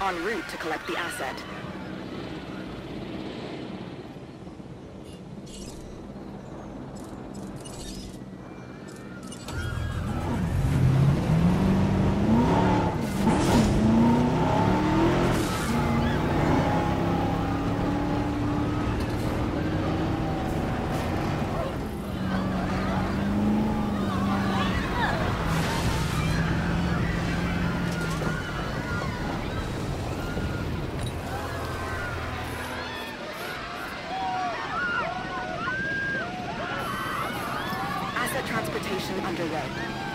en route to collect the asset. asset transportation underway.